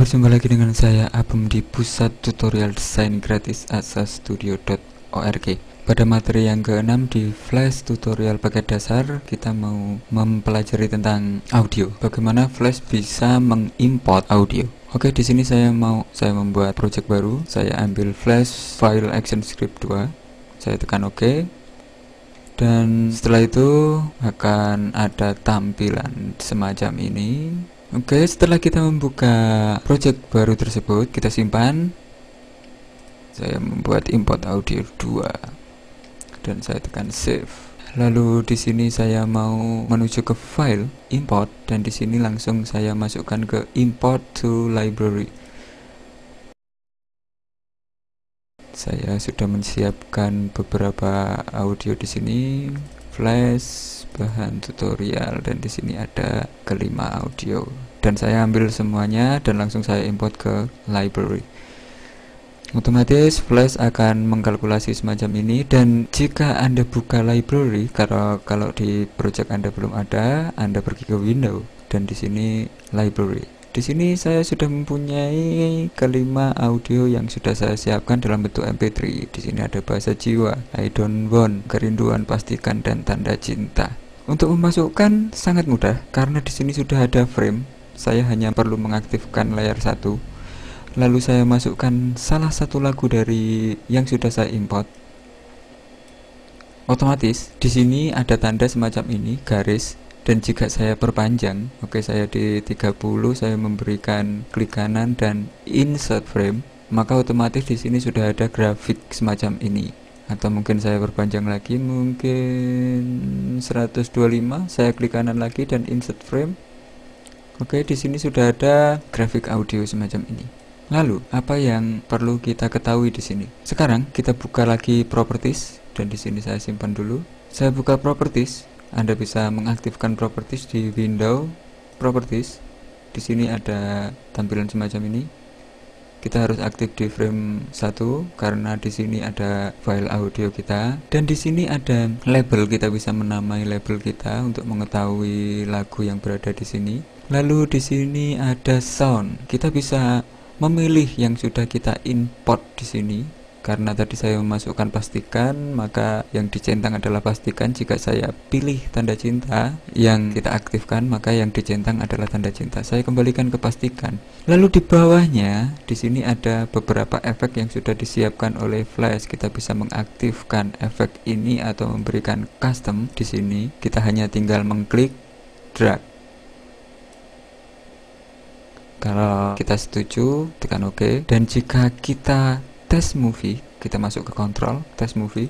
berjumpa lagi dengan saya Abem di Pusat Tutorial Desain Gratis asastudio.org Pada materi yang keenam di Flash Tutorial Paket Dasar Kita mau mempelajari tentang audio Bagaimana Flash bisa mengimport audio Oke, di sini saya mau saya membuat project baru. Saya ambil Flash file Action Script 2. Saya tekan OK. Dan setelah itu akan ada tampilan semacam ini. Oke, setelah kita membuka project baru tersebut, kita simpan. Saya membuat import audio 2 dan saya tekan save. Lalu di sini saya mau menuju ke file import dan di sini langsung saya masukkan ke import to library. Saya sudah menyiapkan beberapa audio di sini, flash, bahan tutorial dan di sini ada kelima audio. Dan saya ambil semuanya dan langsung saya import ke library. Otomatis Flash akan mengkalkulasi semacam ini dan jika Anda buka library kalau kalau di project Anda belum ada Anda pergi ke window dan di sini library. Di sini saya sudah mempunyai kelima audio yang sudah saya siapkan dalam bentuk MP3 di sini ada bahasa jiwa I don't want kerinduan pastikan dan tanda cinta. Untuk memasukkan sangat mudah karena di sini sudah ada frame saya hanya perlu mengaktifkan layar satu. Lalu saya masukkan salah satu lagu dari yang sudah saya import. Otomatis di sini ada tanda semacam ini garis. Dan jika saya perpanjang oke saya di 30 saya memberikan klik kanan dan insert frame maka otomatis di sini sudah ada grafik semacam ini. Atau mungkin saya perpanjang lagi mungkin 125 saya klik kanan lagi dan insert frame oke di sini sudah ada grafik audio semacam ini Lalu, apa yang perlu kita ketahui di sini? Sekarang kita buka lagi properties dan di sini saya simpan dulu. Saya buka properties. Anda bisa mengaktifkan properties di window properties. Di sini ada tampilan semacam ini. Kita harus aktif di frame 1 karena di sini ada file audio kita dan di sini ada label kita bisa menamai label kita untuk mengetahui lagu yang berada di sini. Lalu di sini ada sound. Kita bisa memilih yang sudah kita import di sini. Karena tadi saya memasukkan pastikan maka yang dicentang adalah pastikan jika saya pilih tanda cinta yang kita aktifkan maka yang dicentang adalah tanda cinta. Saya kembalikan ke pastikan lalu di bawahnya di sini ada beberapa efek yang sudah disiapkan oleh Flash. Kita bisa mengaktifkan efek ini atau memberikan custom di sini. Kita hanya tinggal mengklik drag kalau kita setuju, tekan OK. Dan jika kita tes movie, kita masuk ke kontrol, tes movie.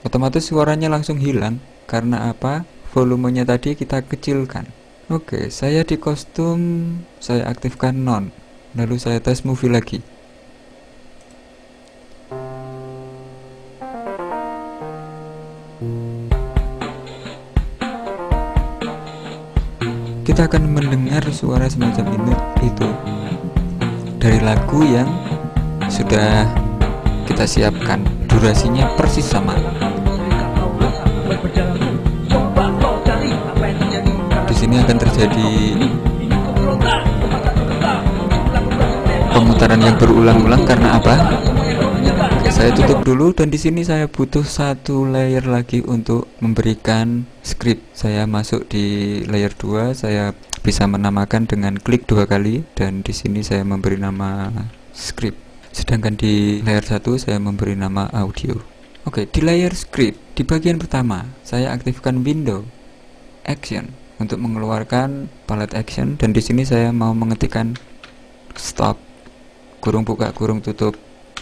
Otomatis suaranya langsung hilang. Karena apa? Volumenya tadi kita kecilkan. Oke, saya di kostum, saya aktifkan non. Lalu saya tes movie lagi. Kita akan mendengar suara semacam ini itu. Dari lagu yang sudah kita siapkan. Durasinya persis sama. Di sini akan terjadi pemutaran yang berulang-ulang karena apa saya tutup dulu dan di sini saya butuh satu layer lagi untuk memberikan script. Saya masuk di layer 2 saya bisa menamakan dengan klik dua kali dan di sini saya memberi nama script. Sedangkan di layer 1 saya memberi nama audio. Oke di layer script di bagian pertama saya aktifkan window action untuk mengeluarkan palette action dan di sini saya mau mengetikkan stop. Kurung buka kurung tutup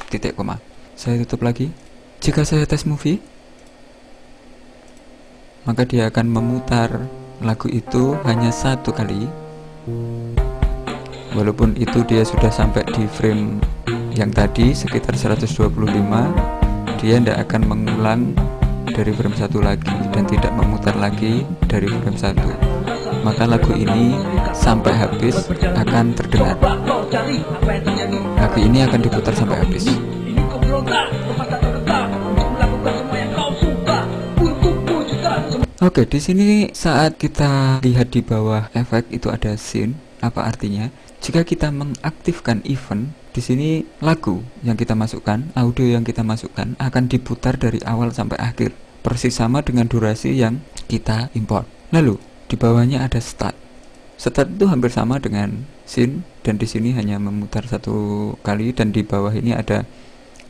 titik koma saya tutup lagi. Jika saya tes movie maka dia akan memutar lagu itu hanya satu kali. Walaupun itu dia sudah sampai di frame yang tadi sekitar 125 dia tidak akan mengulang dari frame satu lagi dan tidak memutar lagi dari frame satu. Maka lagu ini sampai habis akan terdengar. Lagu ini akan diputar sampai habis Oke, di sini saat kita lihat di bawah efek itu ada scene. Apa artinya? Jika kita mengaktifkan event, di sini lagu yang kita masukkan, audio yang kita masukkan akan diputar dari awal sampai akhir. Persis sama dengan durasi yang kita import. Lalu, di bawahnya ada start. Start itu hampir sama dengan scene dan di sini hanya memutar satu kali dan di bawah ini ada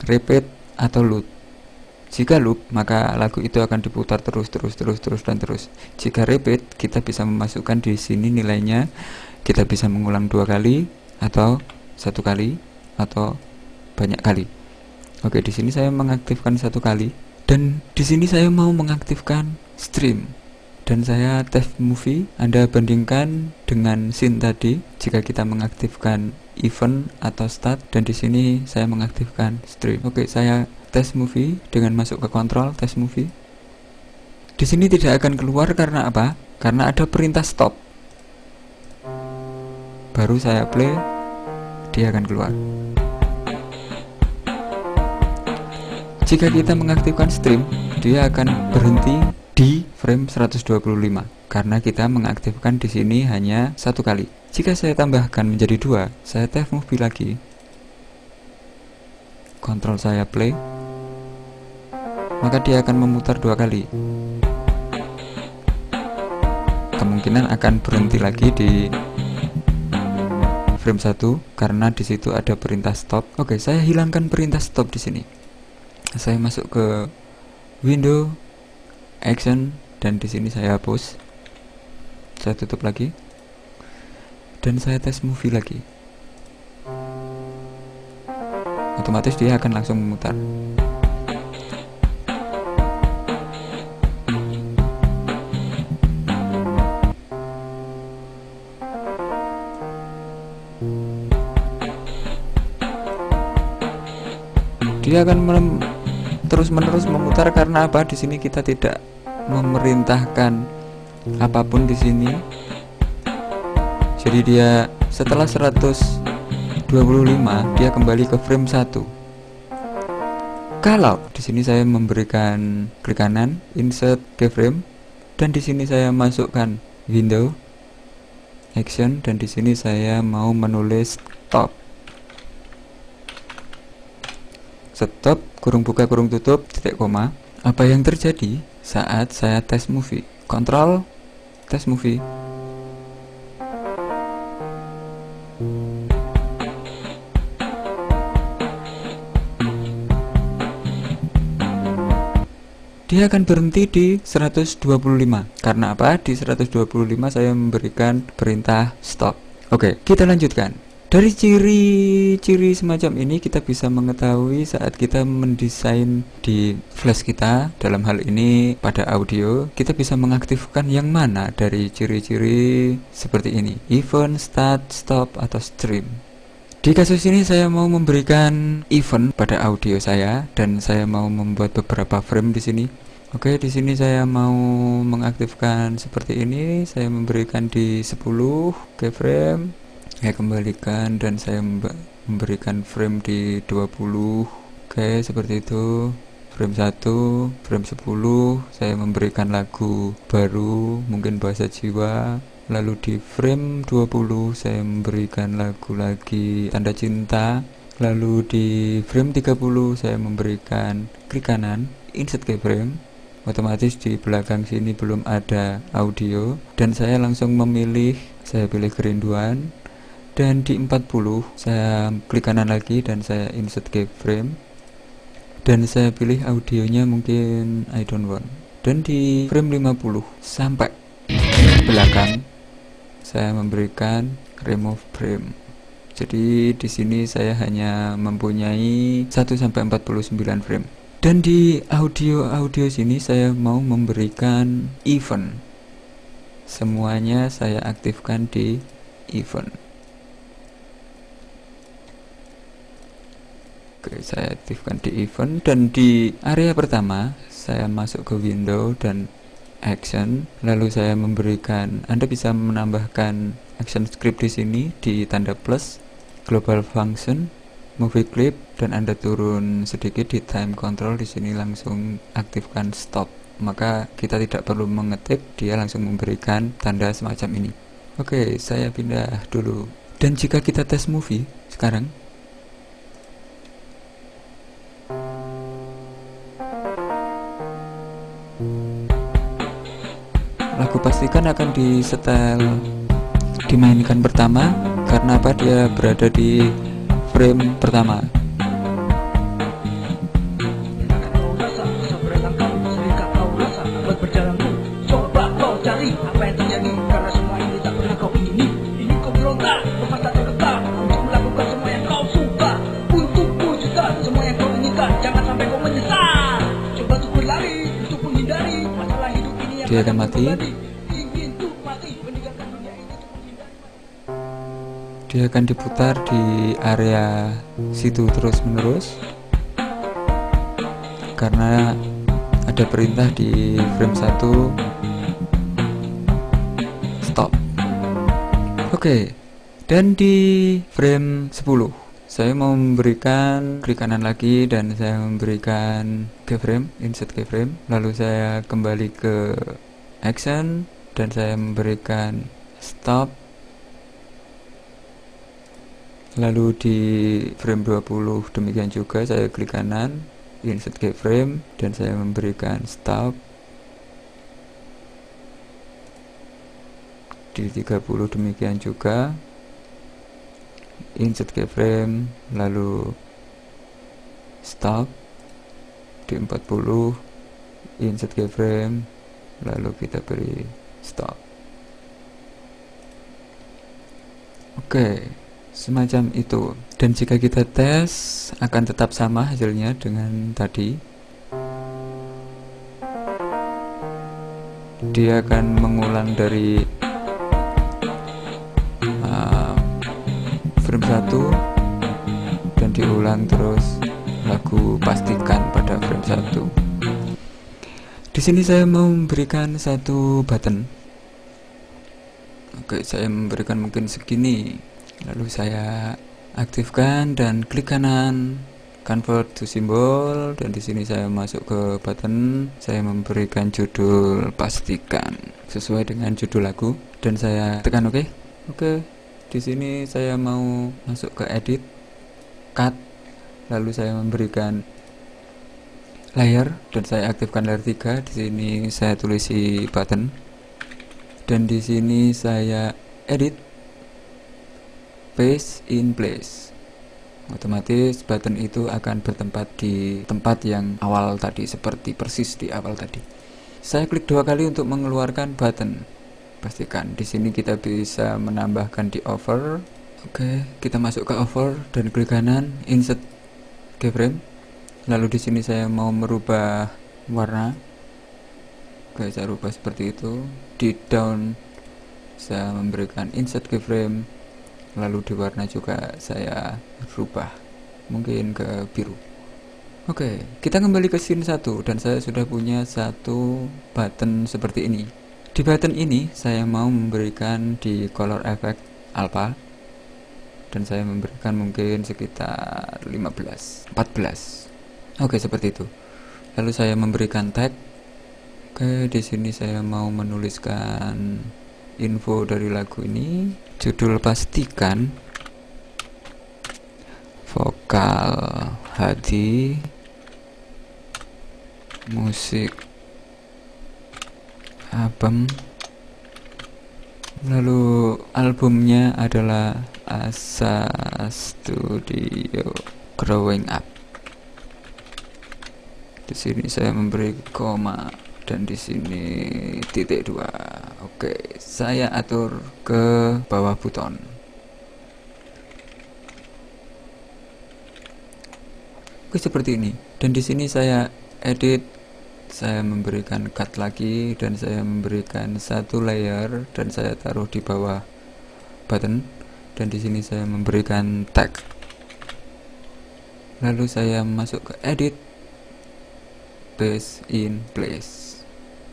repeat atau loop. Jika loop, maka lagu itu akan diputar terus terus terus terus dan terus. Jika repeat, kita bisa memasukkan di sini nilainya kita bisa mengulang dua kali atau satu kali atau banyak kali. Oke, di sini saya mengaktifkan satu kali dan di sini saya mau mengaktifkan stream dan saya test movie Anda bandingkan dengan scene tadi jika kita mengaktifkan event atau start dan di sini saya mengaktifkan stream. Oke, saya test movie dengan masuk ke kontrol test movie. Di sini tidak akan keluar karena apa? Karena ada perintah stop baru saya play dia akan keluar jika kita mengaktifkan stream dia akan berhenti di frame 125 karena kita mengaktifkan di sini hanya satu kali jika saya tambahkan menjadi dua saya tap movie lagi kontrol saya play maka dia akan memutar dua kali kemungkinan akan berhenti lagi di frame 1 karena di situ ada perintah stop. Oke, saya hilangkan perintah stop di sini. Saya masuk ke window action dan di sini saya hapus. Saya tutup lagi. Dan saya tes movie lagi. Otomatis dia akan langsung memutar. dia akan terus-menerus memutar karena apa? Di sini kita tidak memerintahkan apa pun di sini. Jadi dia setelah 125 dia kembali ke frame 1. Kalau di sini saya memberikan klik kanan insert keyframe dan di sini saya masukkan window action dan di sini saya mau menulis stop. Stop kurung buka kurung tutup titik koma. Apa yang terjadi saat saya tes movie? Kontrol tes movie dia akan berhenti di 125 karena apa? Di 125 saya memberikan perintah stop. Oke kita lanjutkan. Dari ciri-ciri semacam ini kita bisa mengetahui saat kita mendesain di flash kita. Dalam hal ini pada audio kita bisa mengaktifkan yang mana dari ciri-ciri seperti ini. Event, start, stop, atau stream. Di kasus ini saya mau memberikan event pada audio saya dan saya mau membuat beberapa frame di sini Oke, di sini saya mau mengaktifkan seperti ini. Saya memberikan di 10 keyframe. Saya kembalikan dan saya memberikan frame di 20 oke seperti itu. Frame 1 frame 10 saya memberikan lagu baru mungkin bahasa jiwa. Lalu di frame 20 saya memberikan lagu lagi tanda cinta. Lalu di frame 30 saya memberikan klik kanan insert keyframe otomatis di belakang sini belum ada audio dan saya langsung memilih saya pilih kerinduan dan di 40 saya klik kanan lagi dan saya insert keyframe dan saya pilih audionya mungkin I don't want. Dan di frame 50 sampai belakang saya memberikan remove frame. Jadi di sini saya hanya mempunyai 1 sampai 49 frame dan di audio audio sini saya mau memberikan event. Semuanya saya aktifkan di event. Oke, saya aktifkan di event. Dan di area pertama saya masuk ke window dan action. Lalu saya memberikan Anda bisa menambahkan action script di sini di tanda plus global function movie clip dan Anda turun sedikit di time control di sini langsung aktifkan stop. Maka kita tidak perlu mengetik dia langsung memberikan tanda semacam ini. Oke, saya pindah dulu. Dan jika kita tes movie sekarang, lagu pastikan akan disetel dimainkan pertama karena apa? Dia berada di frame pertama. Dia akan mati dia akan diputar di area situ terus menerus karena ada perintah di frame 1 stop. Oke dan di frame 10 saya mau memberikan klik kanan lagi dan saya memberikan keyframe insert keyframe. Lalu saya kembali ke action dan saya memberikan stop lalu di frame 20 demikian juga saya klik kanan insert keyframe dan saya memberikan stop di 30 demikian juga. Insert keyframe lalu stop di 40 insert keyframe lalu kita beri stop. Oke semacam itu. Dan jika kita tes akan tetap sama hasilnya dengan tadi. Dia akan mengulang dari frame 1 dan diulang terus lagu pastikan pada frame 1 di sini saya mau memberikan satu button. Oke saya memberikan mungkin segini lalu saya aktifkan dan klik kanan. Convert to symbol dan di sini saya masuk ke button. Saya memberikan judul pastikan sesuai dengan judul lagu. Dan saya tekan oke. Okay. oke okay di sini saya mau masuk ke edit cut. Lalu saya memberikan layer dan saya aktifkan layer 3 di sini saya tulisi button. Dan di sini saya edit paste in place. Otomatis button itu akan bertempat di tempat yang awal tadi seperti persis di awal tadi. Saya klik dua kali untuk mengeluarkan button. Pastikan di sini kita bisa menambahkan di over. Oke kita masuk ke over dan klik kanan insert keyframe. Lalu di sini saya mau merubah warna. Oke saya rubah seperti itu. Di down saya memberikan insert keyframe lalu di warna juga saya rubah mungkin ke biru. Oke, kita kembali ke scene 1 dan saya sudah punya satu button seperti ini. Di button ini saya mau memberikan di color effect alpha dan saya memberikan mungkin sekitar 15 14 oke seperti itu. Lalu saya memberikan tag. Oke di sini saya mau menuliskan info dari lagu ini judul pastikan vokal hadi musik album lalu albumnya adalah Asa Studio Growing Up. Di sini saya memberi koma dan di sini titik dua. Oke saya atur ke bawah buton. Oke seperti ini. Dan di sini saya edit saya memberikan cut lagi dan saya memberikan satu layer dan saya taruh di bawah button. Dan di sini saya memberikan tag. Lalu saya masuk ke edit paste in place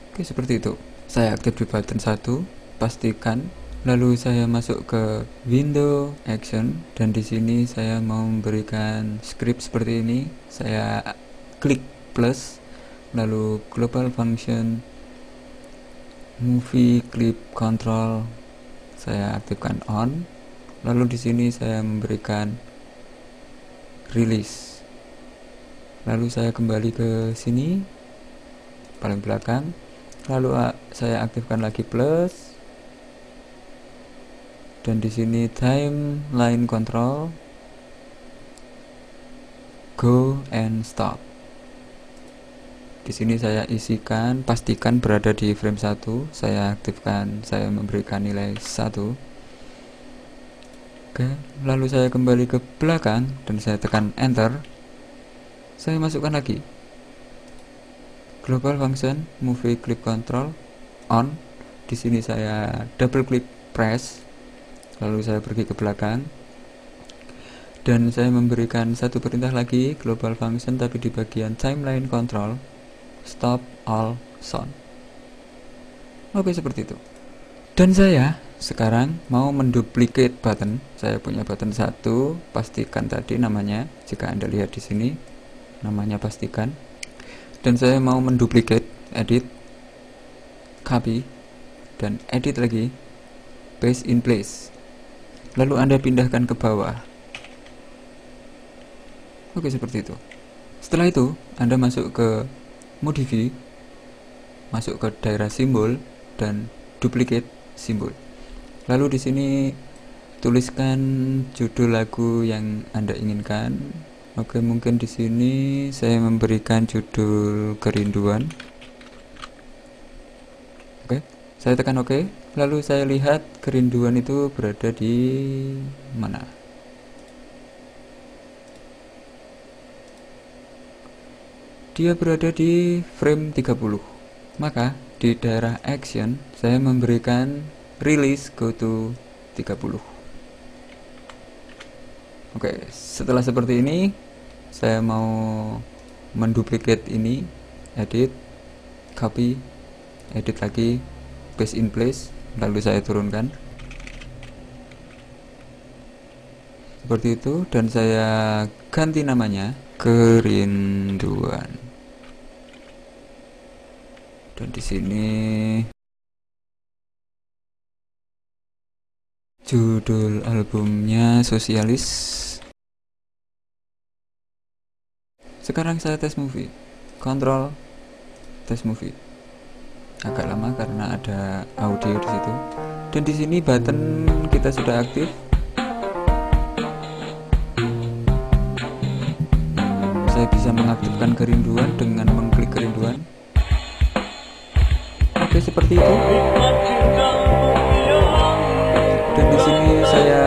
oke seperti itu. Saya aktif di button satu pastikan. Lalu saya masuk ke window action dan di sini saya mau memberikan script seperti ini. Saya klik plus lalu global function movie clip control saya aktifkan on. Lalu di sini saya memberikan release. Lalu saya kembali ke sini paling belakang lalu saya aktifkan lagi plus. Dan di sini timeline control. Go and stop. Di sini saya isikan pastikan berada di frame 1 saya aktifkan saya memberikan nilai 1 oke lalu saya kembali ke belakang dan saya tekan enter. Saya masukkan lagi global function movie clip control on. Di sini saya double klik press lalu saya pergi ke belakang. Dan saya memberikan satu perintah lagi global function tapi di bagian timeline control. Stop all sound. Oke seperti itu. Dan saya sekarang mau menduplicate button. Saya punya button satu pastikan tadi namanya. Jika anda lihat di sini namanya pastikan dan saya mau menduplicate edit copy dan edit lagi paste in place lalu anda pindahkan ke bawah Oke, seperti itu. Setelah itu, Anda masuk ke modify, masuk ke daerah simbol dan duplicate simbol. Lalu di sini tuliskan judul lagu yang Anda inginkan. Oke, mungkin di sini saya memberikan judul kerinduan. Oke, saya tekan oke. Lalu saya lihat kerinduan itu berada di mana. dia berada di frame 30 maka di daerah action saya memberikan release go to 30 oke setelah seperti ini saya mau menduplicate ini edit copy edit lagi paste in place lalu saya turunkan seperti itu dan saya ganti namanya kerinduan dan di sini judul albumnya Sosialis. Sekarang saya tes movie. Kontrol tes movie. Agak lama karena ada audio di situ. Dan di sini button kita sudah aktif. Saya bisa mengaktifkan kerinduan dengan mengklik kerinduan oke seperti itu dan di sini saya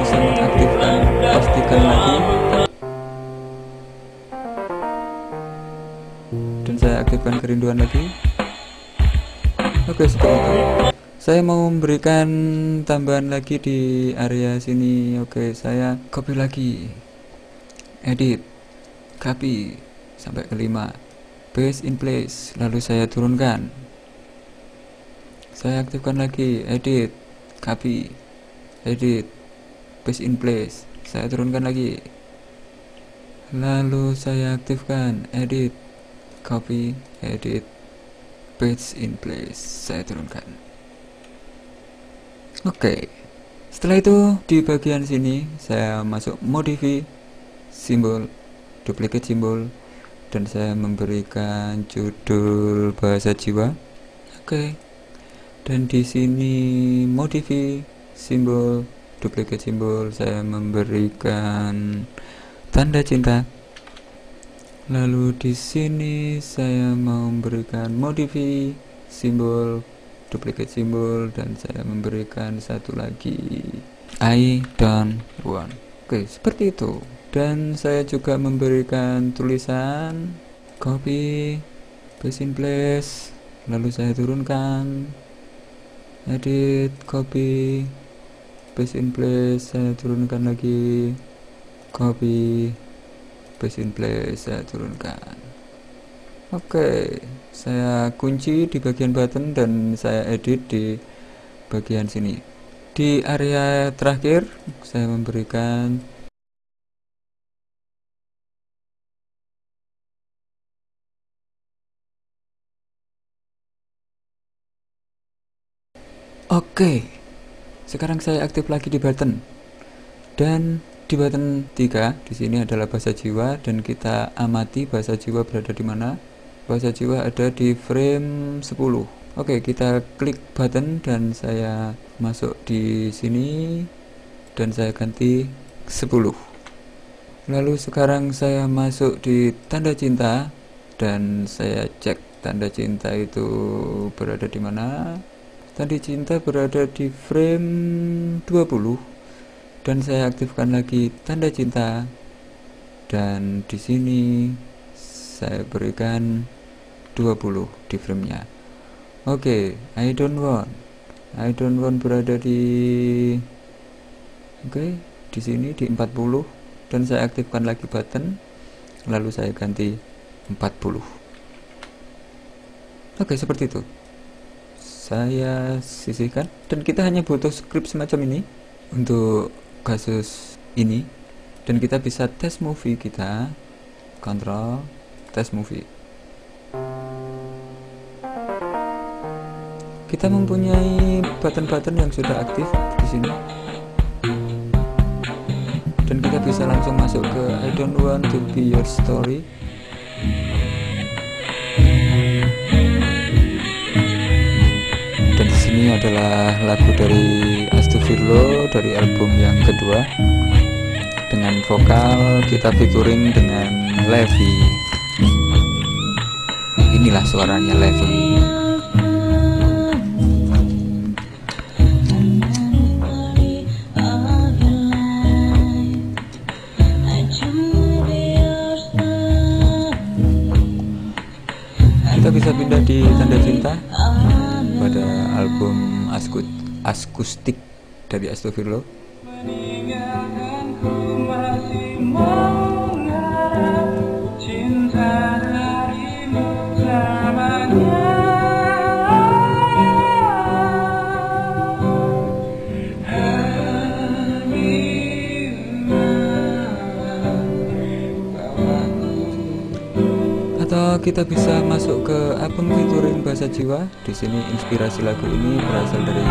bisa mengaktifkan pastikan lagi kerinduan lagi. Oke seperti itu. Saya mau memberikan tambahan lagi di area sini. Oke saya copy lagi. Edit. Copy. Sampai kelima. Base in place. Lalu saya turunkan. Saya aktifkan lagi. Edit. Copy. Edit. Paste in place. Saya turunkan lagi. Lalu saya aktifkan. Edit copy edit paste in place. Saya turunkan. Oke. Okay. setelah itu di bagian sini saya masuk modify simbol duplicate simbol dan saya memberikan judul bahasa jiwa. Oke. Okay dan di sini modify simbol duplicate simbol saya memberikan tanda cinta lalu di sini saya mau memberikan modify simbol duplicate simbol dan saya memberikan satu lagi. I don't want oke seperti itu. Dan saya juga memberikan tulisan copy paste in place lalu saya turunkan. Edit copy paste in place saya turunkan lagi copy paste in place saya turunkan oke okay. saya kunci di bagian button dan saya edit di bagian sini di area terakhir saya memberikan Oke, sekarang saya aktif lagi di button dan di button 3 di sini adalah bahasa jiwa dan kita amati bahasa jiwa berada di mana? Bahasa jiwa ada di frame 10 oke kita klik button dan saya masuk di sini dan saya ganti 10 lalu sekarang saya masuk di tanda cinta dan saya cek tanda cinta itu berada di mana? Tanda cinta berada di frame 20 dan saya aktifkan lagi tanda cinta. Dan di sini saya berikan 20 di framenya. Oke okay, I don't want. I don't want berada di oke okay, di sini di 40 dan saya aktifkan lagi button lalu saya ganti 40 oke okay, seperti itu. Saya sisihkan. Dan kita hanya butuh script semacam ini untuk kasus ini dan kita bisa tes movie kita. Kontrol tes movie. Kita mempunyai button-button yang sudah aktif di sini. Dan kita bisa langsung masuk ke I don't want to be your story. Dan di sini adalah lagu dari Astagfirullah dari album yang kedua. Dengan vokal kita featuring dengan Levi. Inilah suaranya Levi. Kita bisa pindah di tanda cinta pada album Askut Askustik dari Astagfirullah. Atau kita bisa masuk ke album featuring bahasa jiwa. Di sini inspirasi lagu ini berasal dari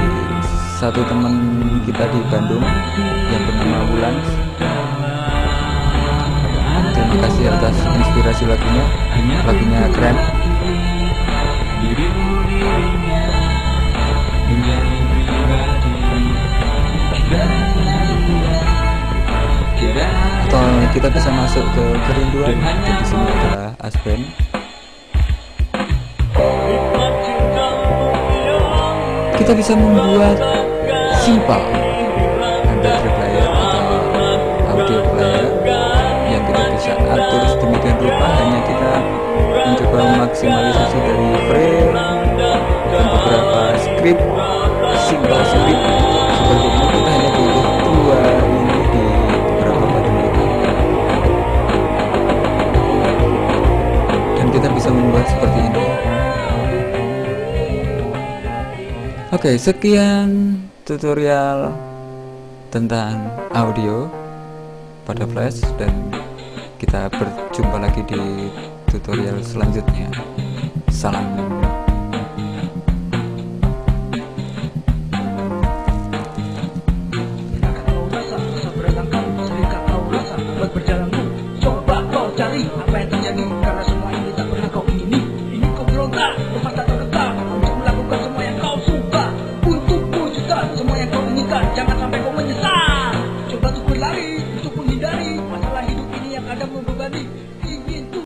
satu teman kita di Bandung yang bernama Wulan. Terima kasih atas inspirasi lagunya. Lagunya keren. Atau kita bisa masuk ke kerinduan. Di sini adalah Aspen. Kita bisa membuat simpel ada player atau audio player yang kita bisa atur sedemikian rupa. Hanya kita mencoba maksimalisasi dari frame dan beberapa script simpel script. Seperti ini kita hanya butuh dua ini di beberapa kita dan kita bisa membuat seperti ini. Oke, okay, sekian tutorial tentang audio pada flash dan kita berjumpa lagi di tutorial selanjutnya. Salam